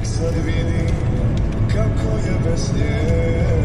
Tek sad vidim kako je bez nje.